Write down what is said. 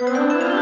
Música